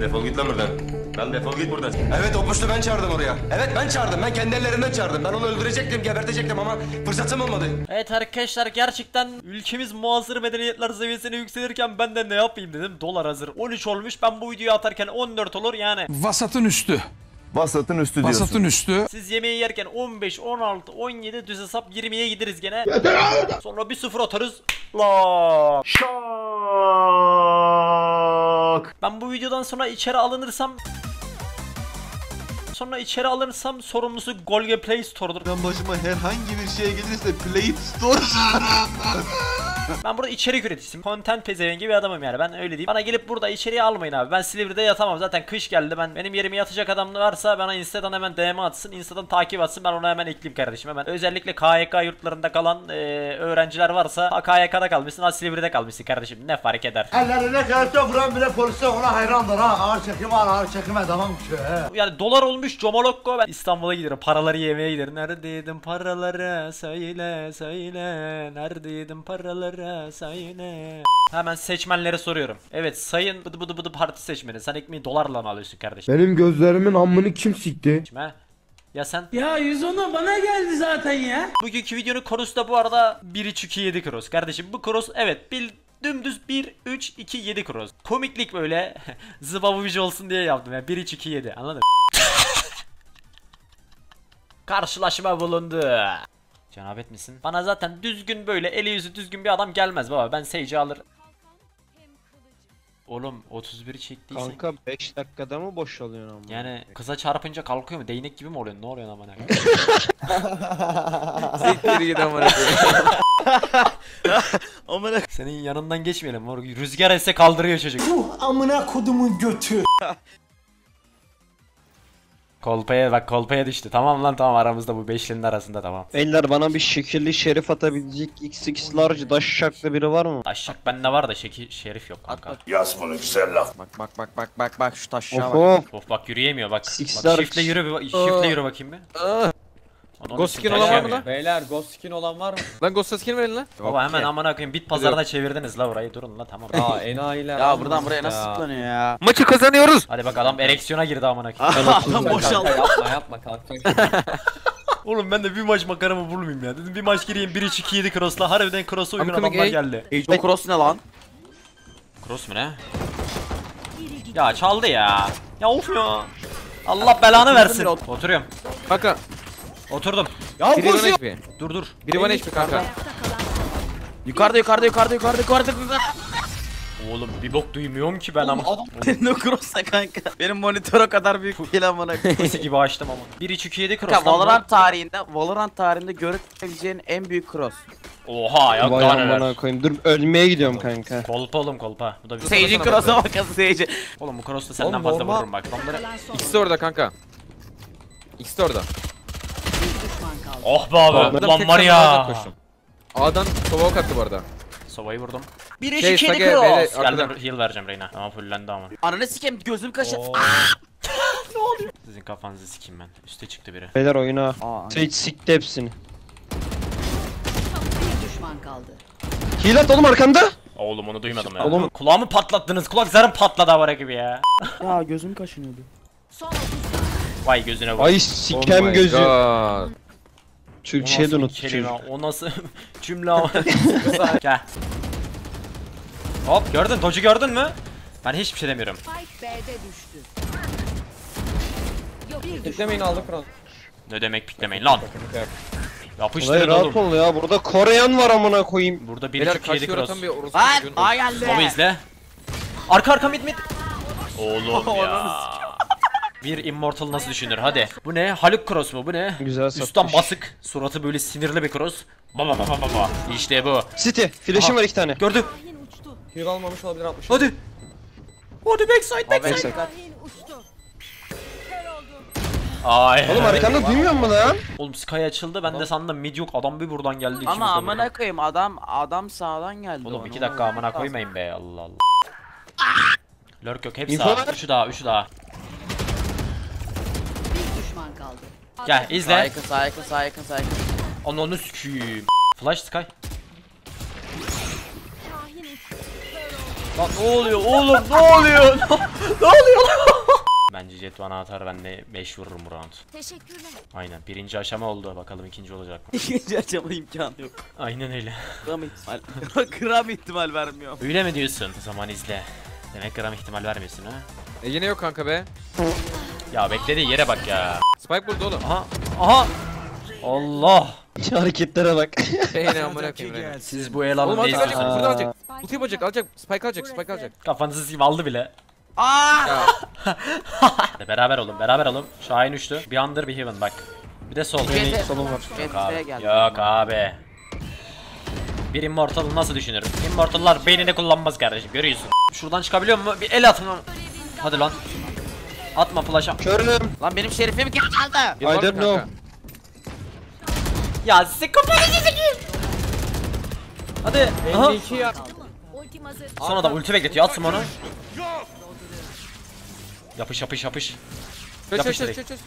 Defol git lan buradan. Lan defol git buradan. Evet o puştu ben çağırdım oraya. Evet ben çağırdım. Ben kendi ellerimden çağırdım. Ben onu öldürecektim, gebertecektim ama fırsatım olmadı. Evet arkadaşlar gerçekten ülkemiz muasır medeniyetler seviyesine yükselirken ben de ne yapayım dedim. Dolar hazır 13 olmuş. Ben bu videoyu atarken 14 olur yani. Vasatın üstü. Vasatın üstü diyorsun. Vasatın üstü. Siz yemeği yerken 15, 16, 17 düz hesap 20'ye gideriz gene. Sonra bir sıfır atarız. La. Ben bu videodan sonra içeri alınırsam Sonra içeri alınırsam sorumlusu Golge Play Store'dur. Ben başıma herhangi bir şey gelirse Play Store. Ben burada içerik üreticisiyim. Content pezevengi bir adamım yani. Ben öyle diyeyim. Bana gelip burada içeriye almayın abi. Ben Silivri'de yatamam. Zaten kış geldi. Ben benim yerime yatacak adam varsa bana Insta'dan hemen DM atsın. Insta'dan takip atsın. Ben onu hemen ekleyeyim kardeşim. Hemen. Özellikle KYK yurtlarında kalan e, öğrenciler varsa ha KYK'da kalmışsın, ha Silivri'de kalmışsın kardeşim. Ne fark eder? Ellerine kelepçe vuran bile polise ona hayrandır ha. Ağır çekim al ağır çekime devam ki. Yani dolar olmuş Comolokko ben İstanbul'a gidiyorum paraları yemeye giderim Neredeydin paraları söyle söyle Neredeydin paraları söyle Hemen seçmenlere soruyorum Evet sayın bıdı bıdı bıdı parti seçmeni Sen ekmeği dolarla mı alıyorsun kardeşim? Benim gözlerimin ammını kim sikti? Seçme. Ya sen? Ya 110'u bana geldi zaten ya. Bugünkü videonun konusu da bu arada 1 3 2 7 cross kardeşim bu cross evet bil dümdüz 1 3 2 7 cross komiklik böyle zıbavucu olsun diye yaptım ya 1 3 2 7 anladın mı? Karşılaşma bulundu. Cenabet misin? Bana zaten düzgün böyle eli yüzü düzgün bir adam gelmez baba. Ben Sage'i alır. Oğlum 31 çektiysen Kanka 5 dakikada mı boşalıyorsun ama? yani kıza çarpınca kalkıyor mu? Değnek gibi mi oluyor? Ne oluyor amına? Siktir git amına Amına Senin yanından geçmeyelim. Rüzgar esse kaldırıyor çocuk. Amına kodumun götü. Kolpaya bak kolpaya düştü. Tamam lan tamam aramızda bu beşlinin arasında tamam. Beyler bana bir şekilli şerif atabilecek XX large daş şaklı biri var mı? Aşak bende var da şeki şerif yok kanka. Bak bak bak bak bak bak şu taşşağa Of bak. of. Of bak yürüyemiyor bak. Sixler- Bak shiftle yürü bir bak- shiftle yürü bakayım bir. Ghost skin olan var mı lan? Beyler ghost skin olan var mı? Lan Ghost skin verin lan. Baba hemen amına koyayım bit pazarına çevirdiniz la orayı durun la tamam. Aa enayiler. Ya buradan buraya nasıl tıklanıyor ya? Maçı kazanıyoruz. Hadi bak adam ereksiyona girdi amına koyayım. Adam boşaldı. yapma yapma kalkacak. Oğlum ben de bir maç makaramı bulmayayım ya. Dedim bir maç gireyim 1 3 2 7 cross'la harbiden cross'a uygun adamlar geldi. Age of Cross ne lan? Cross mu ne? Ya çaldı ya. Ya of ya. Allah belanı versin. Oturuyorum. Kanka. Oturdum. ya Biri 1 koşuyor. HP. Dur dur. Biri 1 HP kanka. Yukarıda yukarıda yukarıda yukarıda yukarıda yukarıda. Oğlum bir bok duymuyorum ki ben ama. ne cross ne kanka? Benim monitöre kadar büyük değil amına koyayım. Pussy gibi açtım ama. 1 3 2 7 cross. Valorant tarihinde Valorant tarihinde görebileceğin en büyük cross. Oha ya Vay daha neler. koyayım. Dur ölmeye gidiyorum kanka. Kolpa oğlum kolpa. Bu da bir Sage'in cross'a bakasın Sage'e. Oğlum bu cross'ta senden fazla vururum bak. İkisi orada kanka. İkisi de Oh be abi. Adam Ulan var ya. A'dan sova ok attı bu arada. Sovayı vurdum. 1 3 Şey, 2 7 Sage, B'de- cross. Arkadan. Geldim heal vereceğim Reyna. Ama fullendi ama. Ananı sikeyim gözüm kaşı. Oo. Sizin kafanızı sikeyim ben. Üste çıktı biri. Beyler oyuna. Sage sikti hepsini. Bir düşman kaldı. Heal at oğlum arkanda. Oğlum onu duymadım ya. Oğlum- Kulağımı patlattınız. Kulak zarım patladı havara gibi ya. ya gözüm kaşınıyordu. Son 30 saniye. Vay gözüne vur. Ay Oh sikem gözü. O Türkçe'ye de unuttu kelime? çocuk. O nasıl cümle ama. Gel. Hop gördün. Docu gördün mü? Ben hiçbir şey demiyorum. Bir Beklemeyin aldık Kron. Ne demek piklemeyin lan. Olay Yapıştırın rahat oğlum. ol ya. Burada Koreyan var amına koyayım. Burada 1 Beyler 2 7 kaçıyor cross. atan bir orospu Lan çocuğun- A geldi. Baba izle. Arka arka mid mid. Oğlum ya. Bir immortal nasıl düşünür hadi. Bu ne? Haluk cross mu? Bu ne? Güzel Üstten satmış. basık. Suratı böyle sinirli bir cross. Baba baba baba. İşte bu. City. Flash'im var iki tane. Gördüm. Heal almamış olabilir 60. Hadi. Hadi backside backside. Ay. Oğlum arkanda duymuyor musun lan? Oğlum Sky açıldı. Ben de sandım mid yok. Adam bir buradan geldi. Ama amına koyayım adam adam sağdan geldi. Oğlum ona, 2 ona dakika amına koymayın be Allah Allah. Lurk yok hepsi. Üçü daha, üçü daha. Bir düşman Gel Sağ izle. yakın sağ yakın sağ yakın sağ yakın. Onu onu sikiyim. Flash Sky. Lan ne oluyor oğlum ne oluyor? ne oluyor? Jet bana atar ben de 5 vururum bu round. Teşekkürler. Aynen birinci aşama oldu bakalım ikinci olacak mı? İkinci açama imkanı yok. Aynen öyle. Gram ihtimal. Gram ihtimal vermiyorum. Öyle mi diyorsun? O zaman izle. Demek gram ihtimal vermiyorsun ha? E yine yok kanka be. Ya beklediği yere bak ya. Spike burada oğlum. Aha. Aha. Allah. Şu hareketlere bak. Beyni amına koyayım. Siz bu el alın Oğlum alacak alacak. Burada alacak. Ulti yapacak alacak. Spike alacak. Spike alacak. Kafanızı sikeyim aldı bile. Aa! Beraber olun beraber olun. Şahin uçtu. Bir under bir heaven bak. Bir de sol. Solum var. Yok abi. Yok abi. Bir immortal nasıl düşünürüm? Immortallar beynini kullanmaz kardeşim görüyorsun. Şuradan çıkabiliyor mu? Bir el atın. Hadi lan. Atma flash'a. Körüm. Lan benim şerifim kim aldı? I don't know. Ya size kafanızı sikeyim. Hadi. Aha. 52 ya. Ultim hazır. Sonra da ulti bekletiyor. At onu. Yapış yapış yapış. Çöz Yapış çöz çöz çöz.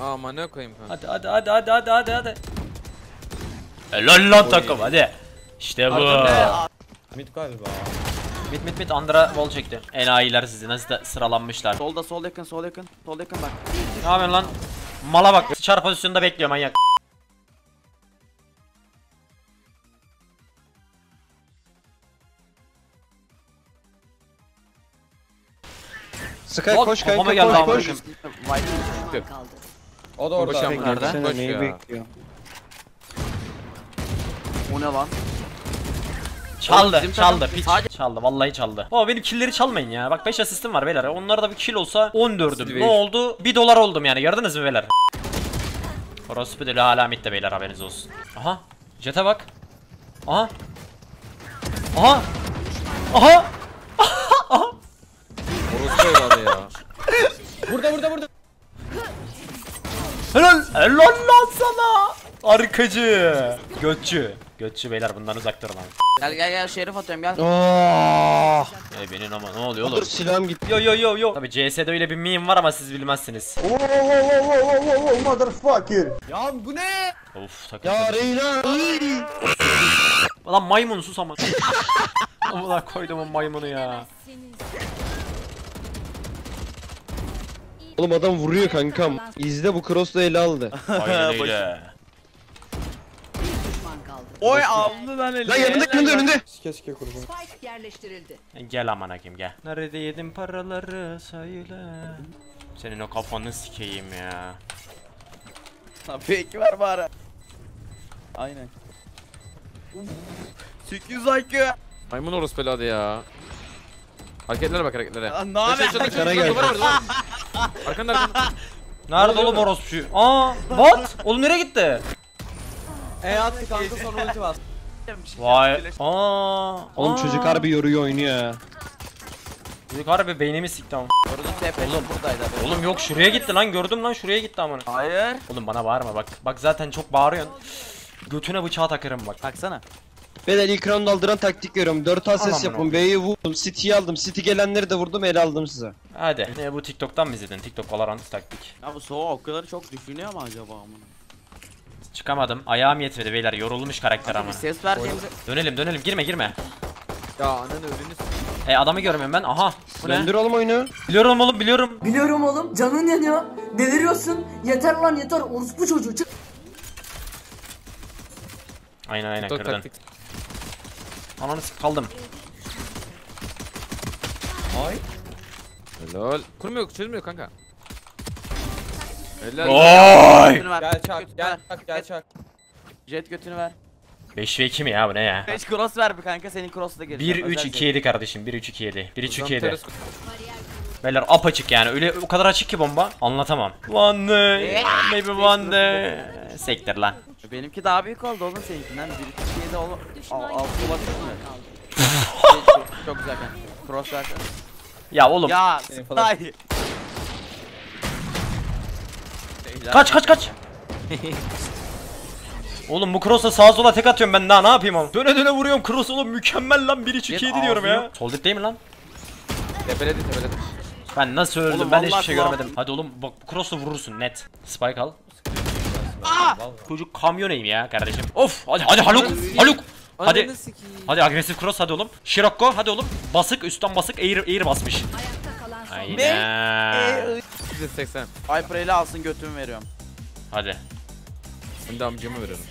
Aman ne koyayım kanka. Hadi hadi hadi hadi hadi hadi hadi. Helal lan takım hadi. İşte bu. Mid galiba. Mit mit mit Andra wall çekti. Enayiler sizi nasıl da sıralanmışlar. Solda sol yakın sol yakın. Sol yakın bak. Ne yapıyorsun lan? Mala bak. Sıçar pozisyonda bekliyor manyak. Sky Lan, koş kafama kanka geldi koş koş. O da orada. Koş nerede? Koş neyi ya. bekliyor? O ne lan? Çaldı, bizim çaldı, takım piç. sadece- Çaldı, vallahi çaldı. Baba benim killleri çalmayın ya. Bak 5 asistim var beyler. Onlara da bir kill olsa 14'üm. Silver. Ne oldu? 1 dolar oldum yani. Gördünüz mü beyler? Orospu deli hala midde beyler haberiniz olsun. Aha. Jet'e bak. Aha. Aha. Aha. Orospu evladı ya. Burada burada burada. Helal. Helal lan sana. Arkacı. Götçü. Götçü beyler bundan uzak durun abi. Gel gel gel şerif atıyorum gel. Aaaa. E benim ama ne oluyor Dur oğlum? silahım gitti. Yo yo yo yo. Tabi CS'de öyle bir meme var ama siz bilmezsiniz. motherfucker. Of takım. Ya Reyna. Lan maymun sus ama. Amına koydum o maymunu ya. Oğlum adam vuruyor kankam. İzle bu cross'la ele aldı. Aynen öyle. Oy aldı lan eli. Lan yanında yanında önünde. Spike yerleştirildi. Gel aman hakim gel. Nerede yedim paraları söyle. Senin o kafanı sikeyim ya. Peki var bari. Aynen. 800 IQ. Maymun orospu evladı ya. Hareketlere bak hareketlere. Lan ne haber? Arkana gel. Duvar var duvar. Arkanda arkanda. Nerede oğlum orospu? Aa, what? Oğlum nereye gitti? E attı kanka sonra ulti bas. Vay. Aa. Oğlum aa. çocuk harbi yoruyor oynuyor. Çocuk harbi beynimi sikti ama. Orada TP'si buradaydı abi. Oğlum yok şuraya gitti lan gördüm lan şuraya gitti amına. Hayır. Oğlum bana bağırma bak. Bak zaten çok bağırıyorsun. Götüne bıçağı takarım bak. Baksana. Ben ilk round aldıran taktik veriyorum. 4 Tamam, ases yapın. B'yi vurdum. City'yi aldım. City gelenleri de vurdum. El aldım size. Hadi. Ne bu TikTok'tan mı izledin? TikTok Valorant taktik. Ya bu soğuk o kadar çok düşünüyor mu acaba amına? Çıkamadım. Ayağım yetmedi beyler. Yorulmuş karakter ama. ses vereceğimize. Dönelim dönelim. Girme girme. Ya ananı ölünü E adamı görmüyorum ben. Aha. Bu ne? Döndür oğlum oyunu. Biliyorum oğlum biliyorum. Biliyorum oğlum canın yanıyor. Deliriyorsun. Yeter lan yeter. Orospu çocuğu çık. Aynen aynen Tok kırdın. taktik. Ananı kaldım. Helal. Kurmuyor çözmüyor kanka. Helal. Oy! Götünü ver. Gel çak Götünü gel ver. çak gel çak. Jet götünü ver. 5 ve 2 mi ya bu ne ya? 5 cross ver bir kanka senin cross'la 1 geleceğim. 3 2 7 kardeşim. 1 3 2 7. 1 3 2 7. Zanteres- Beyler apaçık yani. Öyle o kadar açık ki bomba. Anlatamam. One day. Maybe one day. Sektir lan. Benimki daha büyük oldu oğlum seninkinden. 1 2 7 oğlum. Altı mi? kaldı. Şey, çok, güzel kanka. Cross ver. Ya oğlum. Ya falan. İyi. Kaç kaç kaç. Oğlum bu cross'a sağa sola tek atıyorum ben daha ne yapayım oğlum? Döne döne vuruyorum cross oğlum mükemmel lan 1 3 2 7 diyorum ya. Sol dip değil mi lan? Tepeledi tepeledi. Ben nasıl öldüm? Oğlum ben hiçbir şey görmedim. Hadi oğlum bak bu cross'la vurursun net. Spike al. Çocuk kamyoneyim ya kardeşim. Of hadi hadi Haluk. Haluk. Hadi. Hadi agresif cross hadi oğlum. Şirokko hadi oğlum. Basık üstten basık air air basmış. Ayakta kalan Aynen. 180. Viper ele alsın götümü veriyorum. Hadi. Ben de amcama veriyorum.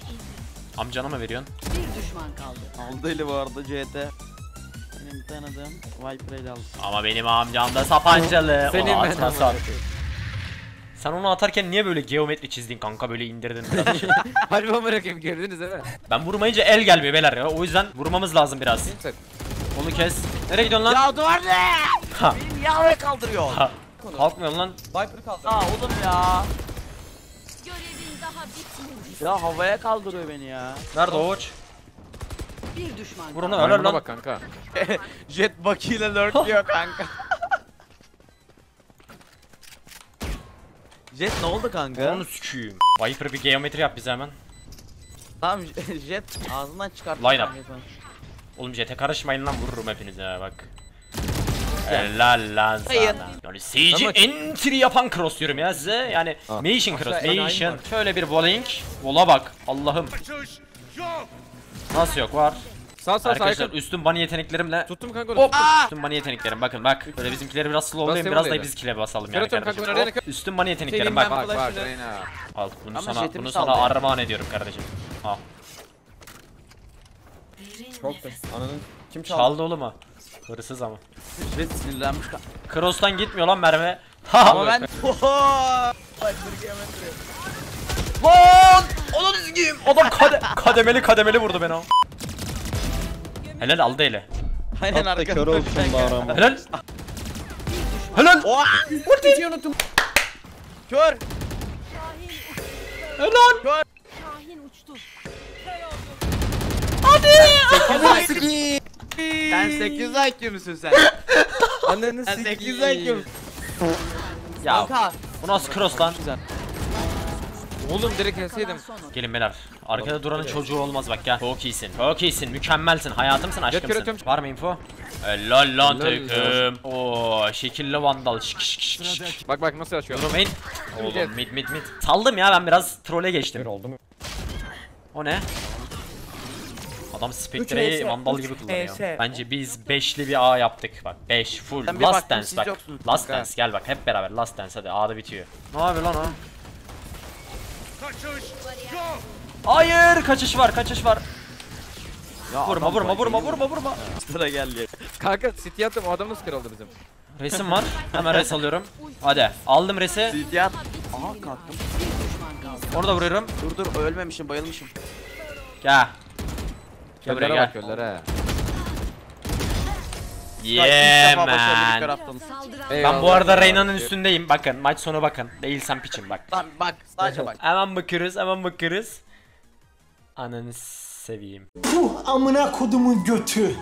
Amcana mı veriyorsun? Bir düşman kaldı. Aldı eli bu arada CT. Benim tanıdığım Viper ele aldı. Ama benim amcam da sapancalı. Senin Onu atmasan. Sen onu atarken niye böyle geometri çizdin kanka böyle indirdin biraz aşağı? Harbi amına koyayım gördünüz değil mi? Ben vurmayınca el gelmiyor beyler ya. O yüzden vurmamız lazım biraz. Onu kes. Nereye gidiyorsun lan? Ya duvar ne? Ha. Benim yağmaya kaldırıyor. Ha. Kalkmıyorsun lan. Viper'ı kaldı. Ha oğlum ya. Görevin daha bitmedi. Ya havaya kaldırıyor beni ya. Nerede o uç? Bir düşman Vur onu öler lan. bak kanka. Jet Bucky ile lurkluyor kanka. Jet ne oldu kanka? Onu süküyüm. Viper bir geometri yap bize hemen. Tamam Jet ağzından çıkart. Line up. Oğlum JT karışmayın lan vururum hepinize bak. Helal lan sana. Hayır. Yani CG entry yapan cross diyorum ya size. Yani Nation cross, Aşağı enayi Nation. var. Şöyle bir bowling. Vola bak. Allah'ım. Nasıl yok var? Sağ sağ sağ Arkadaşlar yakın. üstün bunny yeteneklerim Tuttum kanka onu. Hop! tuttum. Üstün bunny yeteneklerim bakın bak. Böyle bizimkileri biraz slowlayayım Bas biraz da Evo'yla. biz kile basalım yani kanka kardeşim. araya Hop, Üstün bunny yeteneklerim Senin bak. ben- Bak bak Flash'ını- Reyna. Al bunu Ama sana jetimi bunu saldı sana ya. armağan ediyorum kardeşim. Al. Çok da. Ananın. Kim çaldı? Çaldı oğlum ha. Hırsız ama. Jet sinirlenmiş kanka. Cross'tan gitmiyor lan mermi. Ha! Ama ben... Lan! Onu düzgün. Adam kade kademeli kademeli vurdu beni o. Helal aldı ele. Aynen Hatta kör arkamda olsun bari ama. Helal. Helal. Oha! Kör! Helal. Şahin uçtu. Sen 800 IQ musun sen? Ananı Sen sikeyim. 800 IQ musun? Ya Kanka. bu nasıl cross lan? Oğlum direkt yeseydim. Gelin beyler. Arkada duranın çocuğu olmaz bak gel. Çok iyisin. Çok iyisin. Mükemmelsin. Hayatımsın aşkımsın. Var mı info? Helal lan takım. Oo şekilli vandal. Şık şık şık şık. Bak bak nasıl açıyor. Durmayın. Oğlum mid mid mid. Saldım ya ben biraz trole geçtim. oldu mu? O ne? Adam Spectre'yi vandal gibi kullanıyor. Bence biz beşli bir A yaptık. Bak 5 full. Last baktım, Dance bak. Last kanka. Dance gel bak hep beraber Last Dance hadi A'da bitiyor. Ne yapıyor lan o? Hayır kaçış var kaçış var. Ya Vurma vurma vurma vurma vurma. Sıra geldi. Kanka City attım o adam nasıl kırıldı bizim? Resim var. Hemen res alıyorum. Hadi aldım resi. CT at. Aha kalktım. Kaldı. Orada vuruyorum. Dur dur ölmemişim bayılmışım. Gel. Buraya Köllere gel. bak köllere. Yeah man. Ben bu arada Reyna'nın üstündeyim. Bakın maç sonu bakın. Değilsem piçim bak. Lan bak sadece bak. Hemen bakıyoruz hemen bakıyoruz. Ananı seveyim. Puh amına kodumun götü.